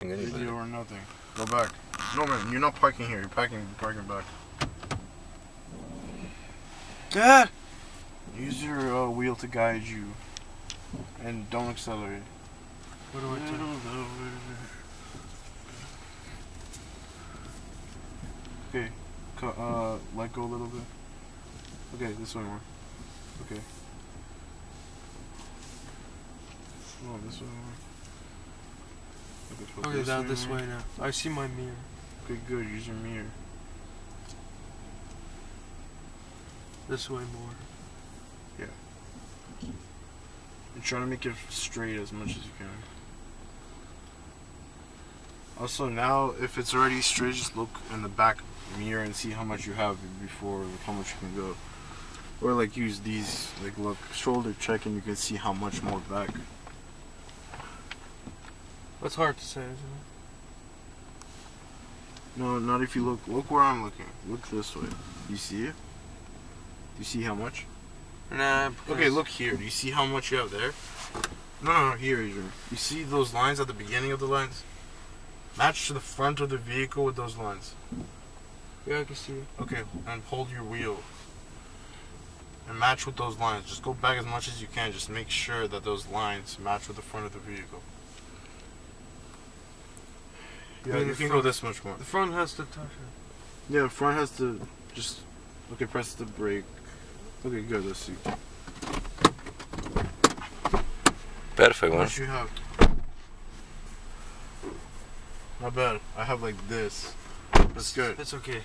anybody. Video or nothing. Go back. No man, you're not parking here. You're parking parking back. Dad, use your uh, wheel to guide you, and don't accelerate. What do I do? Okay, co- uh, let go a little bit. Okay, this way more. Okay. No, this way more. Okay, Okay, down this way now. I see my mirror. Good, good. Use your mirror. This way more. Yeah. And try to make it straight as much as you can. Also, now if it's already straight, just look in the back mirror and see how much you have before like, how much you can go. Or like use these, like look, shoulder check, and you can see how much more back. That's hard to say, isn't it? No, not if you look. Look where I'm looking. Look this way. You see it? You see how much? Nah. Okay, look here. Do you see how much you have there? No, no, no, here, Adrian. You see those lines at the beginning of the lines? Match to the front of the vehicle with those lines. Yeah, I can see it. Okay, and hold your wheel. And match with those lines. Just go back as much as you can. Just make sure that those lines match with the front of the vehicle. I Yeah, mean, you can front- go this much more. The front has to touch it. Yeah, the front has to just. Okay, press the brake. Okay, good. Let's see. Perfect, How man. much you have? Not bad. I have like this. That's good. It's okay.